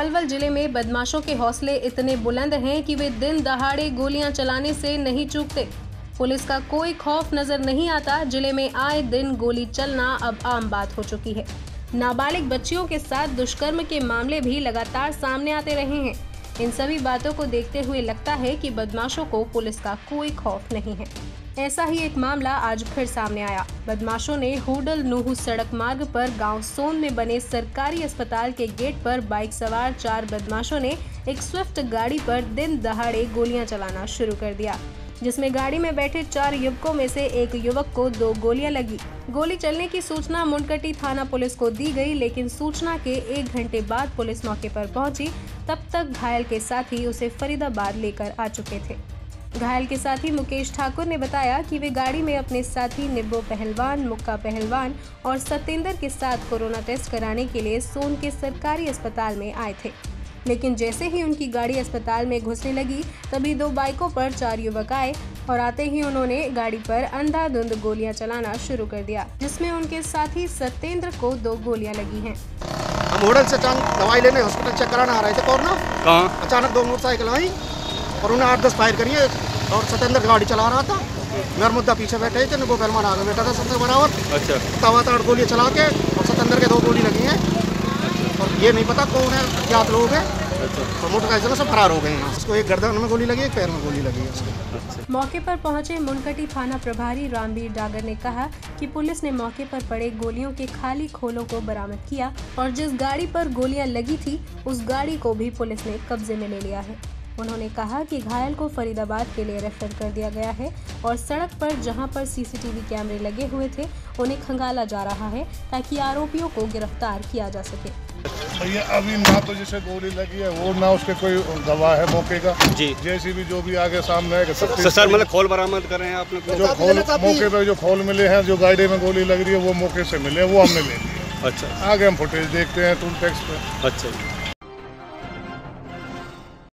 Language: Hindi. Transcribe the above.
पलवल ज़िले में बदमाशों के हौसले इतने बुलंद हैं कि वे दिन दहाड़े गोलियाँ चलाने से नहीं चूकते। पुलिस का कोई खौफ नज़र नहीं आता। ज़िले में आए दिन गोली चलना अब आम बात हो चुकी है। नाबालिग बच्चियों के साथ दुष्कर्म के मामले भी लगातार सामने आते रहे हैं। इन सभी बातों को देखते हुए लगता है कि बदमाशों को पुलिस का कोई खौफ नहीं है। ऐसा ही एक मामला आज फिर सामने आया। बदमाशों ने होडल नूहू सड़क मार्ग पर गाँव सोन में बने सरकारी अस्पताल के गेट पर बाइक सवार चार बदमाशों ने एक स्विफ्ट गाड़ी पर दिन दहाड़े गोलियाँ चलाना शुरू कर दिया, जिसमें गाड़ी में बैठे चार युवकों में से एक युवक को दो गोलियाँ लगी। गोली चलने की सूचना मुंडकटी थाना पुलिस को दी गई, लेकिन सूचना के एक घंटे बाद पुलिस मौके पर पहुँची, तब तक घायल के साथी उसे फरीदाबाद लेकर आ चुके थे। घायल के साथी मुकेश ठाकुर ने बताया कि वे गाड़ी में अपने साथी निब्बो पहलवान मुक्का पहलवान और सत्येंद्र के साथ कोरोना टेस्ट कराने के लिए सोन के सरकारी अस्पताल में आए थे। लेकिन जैसे ही उनकी गाड़ी अस्पताल में घुसने लगी तभी दो बाइकों पर चार युवक आए और आते ही उन्होंने गाड़ी पर अंधाधुंध गोलियाँ चलाना शुरू कर दिया जिसमें उनके साथी सत्येंद्र को दो गोलियाँ लगी हैं। हम होटल से अचानक दवाई लेने हॉस्पिटल चेक कराने आ रहे थे कोरोना कहाँ? अचानक दो मोटरसाइकिल आई। और उन्हें आठ दस फायर करिए और सत्येंद्र गाड़ी चला रहा था। मेरा मुद्दा पीछे बैठे थे वो पहलवान आगे बैठा था सत्येंद्र बराबर। अच्छा। तवा तवाताड़ गोली चला के और सत्येंद्र के दो गोली लगी हैं। और ये नहीं पता कौन है अज्ञात लोग हैं। अच्छा। और मोटरसाइकिल से फरार हो गए हैं। उसको एक गर्दन में गोली लगी एक पैर में गोली लगी है अच्छा। मौके पर पहुँचे मुनकटी थाना प्रभारी रामवीर डागर ने कहा कि पुलिस ने मौके पर पड़े गोलियों के खाली खोलों को बरामद किया और जिस गाड़ी पर गोलियाँ लगी थी उस गाड़ी को भी पुलिस ने कब्जे में ले लिया है। उन्होंने कहा कि घायल को फरीदाबाद के लिए रेफर कर दिया गया है और सड़क पर जहाँ पर सीसीटीवी कैमरे लगे हुए थे उन्हें खंगाला जा रहा है ताकि आरोपियों को गिरफ़्तार किया जा सके। भैया अभी ना तो जिसे गोली लगी है वो ना उसके कोई गवाह है मौके का जी। जैसी भी जो भी आगे सामने है सब सर मतलब खोल बरामद कर रहे हैं आपने जो खोल मौके पे जो खोल मिले हैं जो गाड़ी में गोली लग रही है वो मौके से मिले वो हमने ले लिए। अच्छा। आगे हम फुटेज देखते हैं टूल टैक्स पे। अच्छा